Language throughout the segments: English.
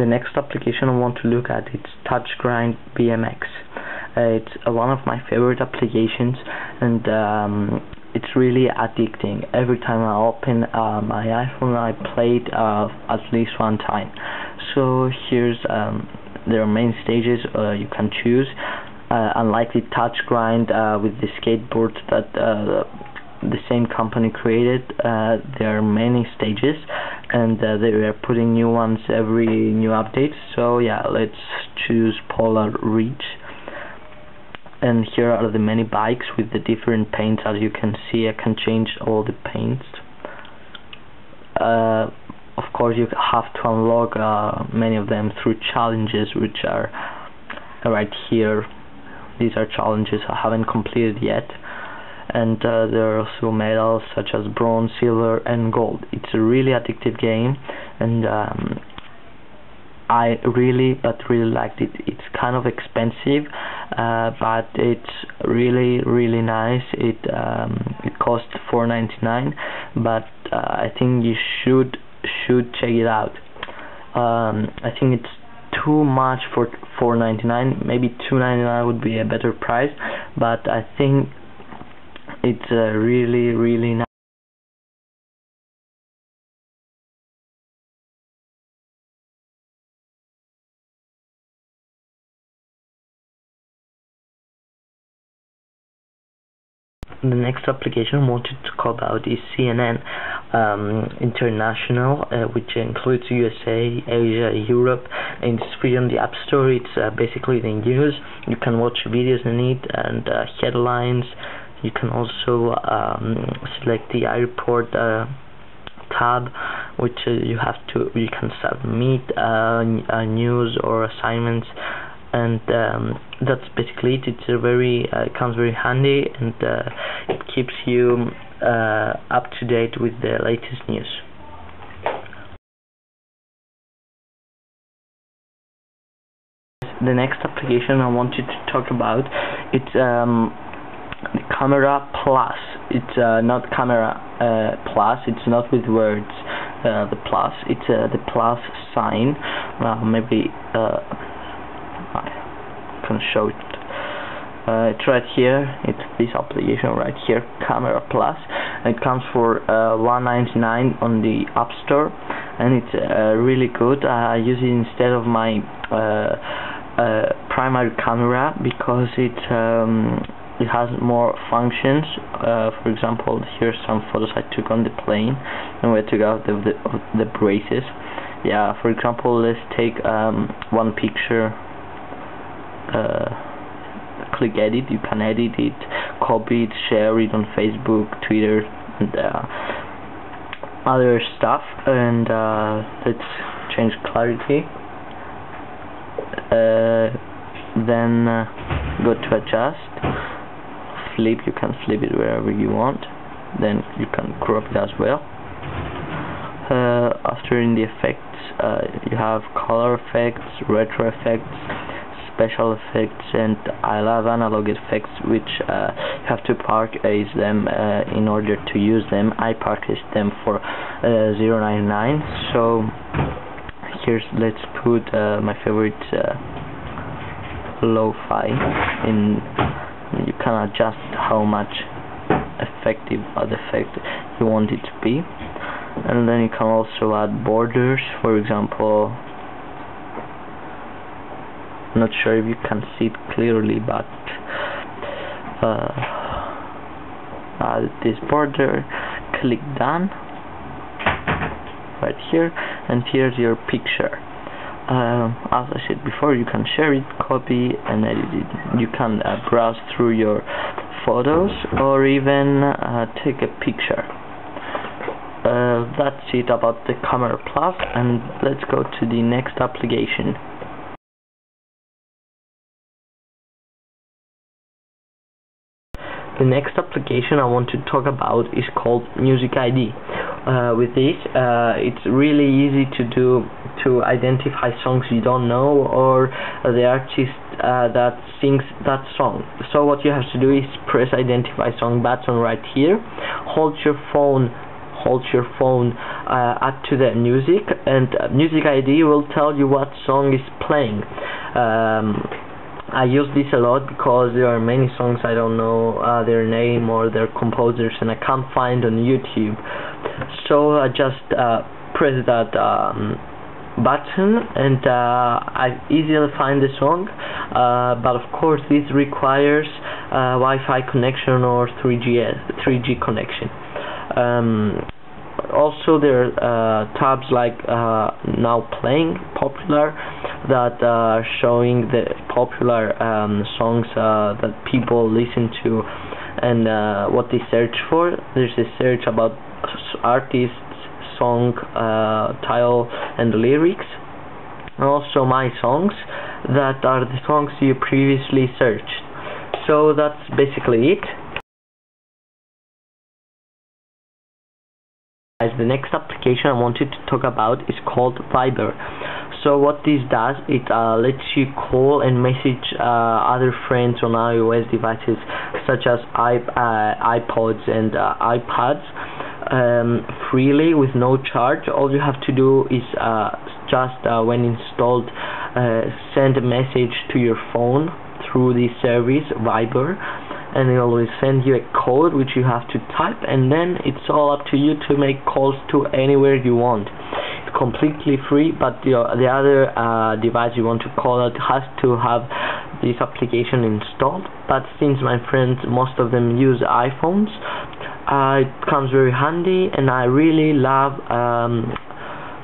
The next application I want to look at is TouchGrind BMX. Uh, it's one of my favorite applications and um, it's really addicting. Every time I open uh, my iPhone I play it uh, at least one time. So here's um, their main stages uh, you can choose. Unlike the TouchGrind with the skateboard that the same company created, there are many stages and uh, they are putting new ones every new update. So yeah let's choose Polar Ridge and here are the many bikes with the different paints. As you can see I can change all the paints. Uh, of course you have to unlock uh, many of them through challenges which are right here. These are challenges I haven't completed yet and uh, there are also medals such as bronze, silver and gold. It's a really addictive game and um, I really but really liked it. It's kind of expensive uh, but it's really really nice. It um, it costs 4.99 but uh, I think you should should check it out. Um, I think it's too much for 4.99 maybe 2.99 would be a better price but I think it's uh, really really nice the next application I wanted to call out is CNN um, International, uh, which includes USA, Asia, Europe, and it's free on the App Store. It's uh, basically the news. You can watch videos in it and uh, headlines, you can also um, select the iReport uh, tab which uh, you have to you can submit uh, uh news or assignments. And um, that's basically it. It's a very uh, it comes very handy and uh, it keeps you up to date with the latest news. The next application I wanted to talk about it's um, camera plus it's uh, not camera uh, plus it's not with words uh, the plus it's uh, the plus sign. Well maybe uh, I can show it. Uh, it's right here. It's this application right here camera plus. It comes for 1.99 on the app store and it's really good. I use it instead of my primary camera because it's um, it has more functions. Uh, for example here's some photos I took on the plane and I took out the, the, the braces. Yeah for example let's take um, one picture. Uh, click edit. You can edit it copy it share it on Facebook Twitter and uh, other stuff. And uh, let's change clarity. Uh, then uh, go to adjust flip you can flip it wherever you want. Then you can crop it as well. Uh, after in the effects uh, you have color effects retro effects special effects and I love analog effects which uh, have to purchase them uh, in order to use them. I purchased them for uh, 0.99 so here's let's put uh, my favorite lo-fi in you can adjust how much effective or effect you want it to be. And then you can also add borders for example. Not sure if you can see it clearly but uh, add this border click done right here. And here's your picture um, as I said before you can share it copy and edit it you can uh, browse through your photos or even uh, take a picture. Uh, that's it about the camera plus and let's go to the next application. The next application I want to talk about is called Music ID uh, with this uh, it's really easy to do to identify songs you don't know or the artist uh, that sings that song. So what you have to do is press identify song button right here. Hold your phone hold your phone uh, add to the music and uh, music ID will tell you what song is playing. Um, I use this a lot because there are many songs I don't know uh, their name or their composers and I can't find on YouTube. So I just uh, press that um, button and uh, I easily find the song. Uh, but of course this requires uh, Wi-Fi connection or 3G 3G connection. Um, also there are uh, tabs like uh, now playing popular that are showing the popular um, songs uh, that people listen to. And uh, what they search for there's a search about artists song uh, title and lyrics and also my songs that are the songs you previously searched. So that's basically it. As the next application I wanted to talk about is called Viber. So what this does, it uh, lets you call and message uh, other friends on iOS devices such as iP uh, iPods and uh, iPads um, freely with no charge. All you have to do is uh, just uh, when installed uh, send a message to your phone through the service Viber and it will send you a code which you have to type and then it's all up to you to make calls to anywhere you want it's completely free but the, the other uh, device you want to call it has to have this application installed but since my friends most of them use iPhones uh, it comes very handy and I really love um,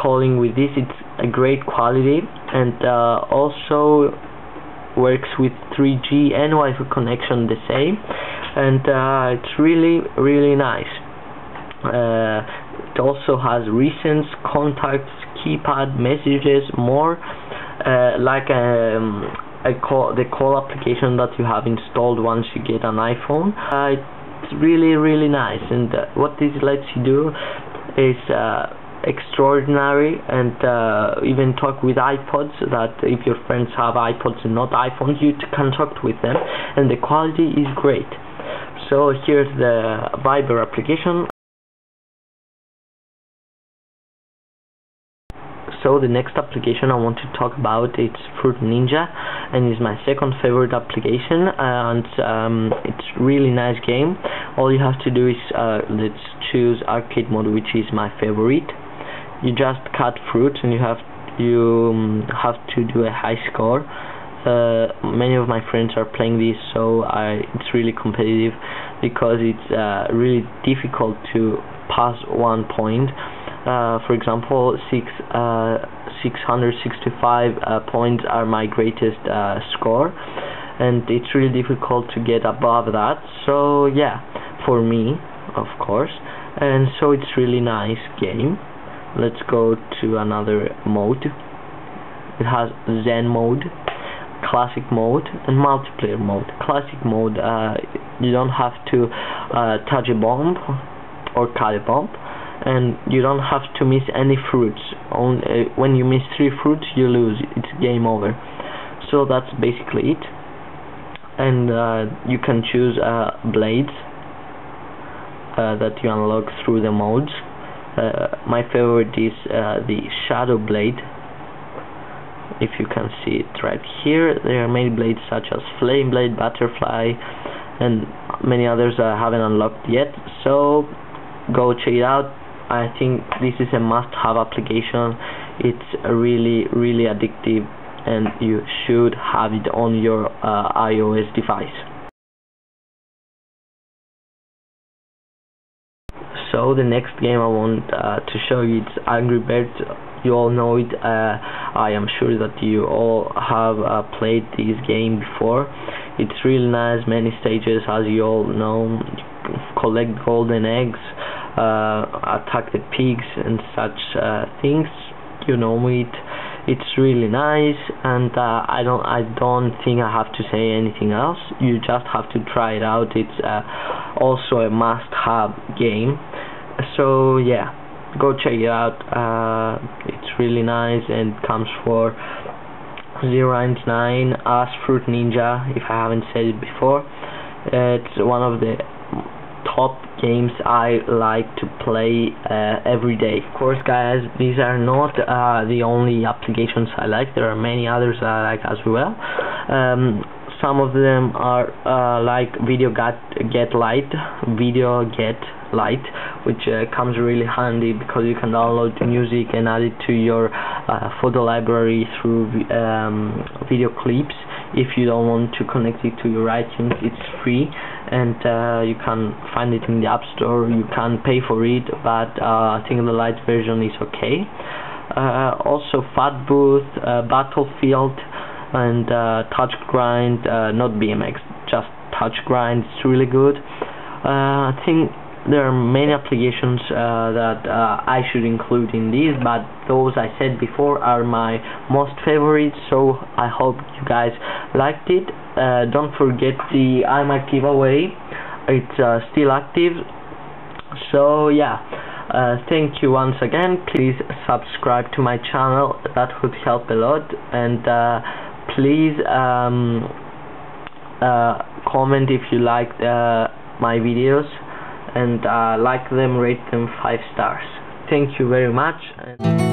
calling with this. It's a great quality and uh, also works with 3G and Wi-Fi connection the same and uh, it's really really nice. Uh, it also has recent contacts keypad messages more uh, like um, a call, the call application that you have installed once you get an iPhone it's really really nice. And uh, what this lets you do is uh, extraordinary and uh, even talk with iPods that if your friends have iPods and not iPhones you can talk with them. And the quality is great. So here's the Viber application so the next application I want to talk about is Fruit Ninja and it's my second favorite application and um, it's really nice game. All you have to do is uh, let's choose arcade mode which is my favorite. You just cut fruit and you have you um, have to do a high score. Uh, many of my friends are playing this so I it's really competitive because it's uh, really difficult to pass one point uh, for example six uh, 665 uh, points are my greatest uh, score. And it's really difficult to get above that. So yeah for me of course. And so it's really nice game. Let's go to another mode. It has Zen mode classic mode and multiplayer mode. Classic mode uh, you don't have to uh, touch a bomb or cut a bomb and you don't have to miss any fruits. On, uh, when you miss three fruits you lose. It's game over. So that's basically it. And uh, you can choose uh, blades that you unlock through the modes uh, my favorite is uh, the shadow blade. If you can see it right here there are many blades such as flame blade butterfly and many others I haven't unlocked yet. So go check it out I think this is a must-have application. It's really really addictive and you should have it on your uh, iOS device. So the next game I want uh, to show you is Angry Birds. You all know it uh, I am sure that you all have uh, played this game before. It's really nice many stages as you all know. Collect golden eggs attack the pigs and such uh, things you know it it's really nice. And uh, I don't I don't think I have to say anything else. You just have to try it out. It's uh, also a must-have game. So yeah go check it out. Uh, it's really nice and comes for 099 as Fruit Ninja if I haven't said it before. It's one of the top games I like to play uh, every day. Of course guys, these are not uh, the only applications I like, there are many others I like as well. Um, some of them are uh, like Video Get, Get Lite, Video Get light which uh, comes really handy because you can download music and add it to your uh, photo library through um, video clips if you don't want to connect it to your iTunes it's free and uh, you can find it in the App Store. You can pay for it but uh, I think the light version is okay. Uh, also Fatbooth, uh, Battlefield and uh, Touch Grind uh, not BMX just Touch Grind. It's really good. I think there are many applications uh, that uh, I should include in these but those I said before are my most favorite so I hope you guys liked it. Uh, don't forget the iMac giveaway. It's uh, still active. So yeah uh, thank you once again. Please subscribe to my channel. That would help a lot. And uh, please um, comment if you liked my videos and uh, like them rate them 5 stars. Thank you very much